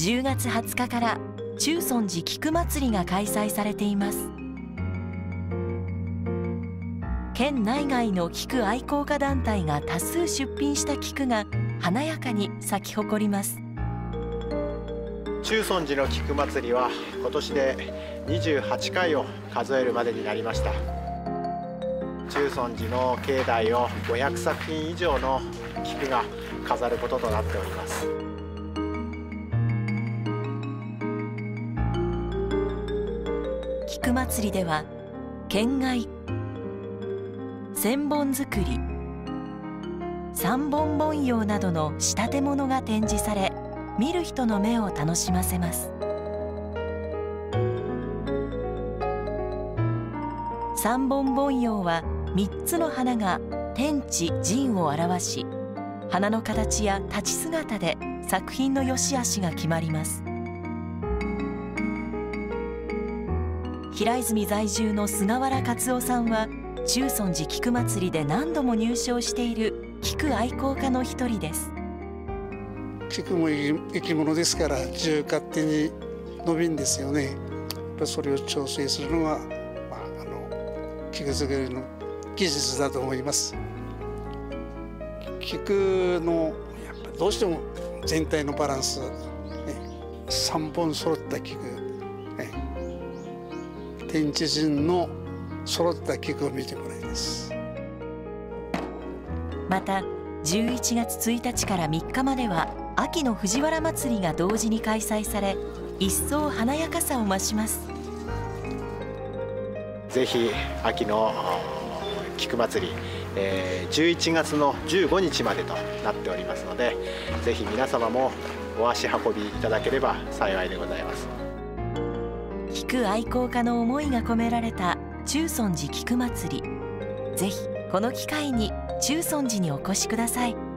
10月20日から中尊寺菊祭りが開催されています。県内外の菊愛好家団体が多数出品した菊が華やかに咲き誇ります。中尊寺の菊祭りは今年で28回を数えるまでになりました。中尊寺の境内を500作品以上の菊が飾ることとなっております。菊祭りでは県外千本作り三本文様などの仕立て物が展示され見る人の目を楽しませます。三本文様は3つの花が天地人を表し花の形や立ち姿で作品の良し悪しが決まります。平泉在住の菅原克夫さんは中尊寺菊祭りで何度も入賞している菊愛好家の一人です。菊も生き物ですから自由勝手に伸びんですよね。それを調整するのが、まあ、あの菊作りの技術だと思います。菊のやっぱどうしても全体のバランス、ね、3本揃った菊、天地人の揃った菊を見てもらいます。また11月1日から3日までは秋の藤原まつりが同時に開催され一層華やかさを増します。ぜひ秋の菊祭り、えー、11月の15日までとなっておりますのでぜひ皆様もお足運びいただければ幸いでございます菊愛好家の思いが込められた中尊寺菊祭り。ぜひこの機会に中尊寺にお越しください。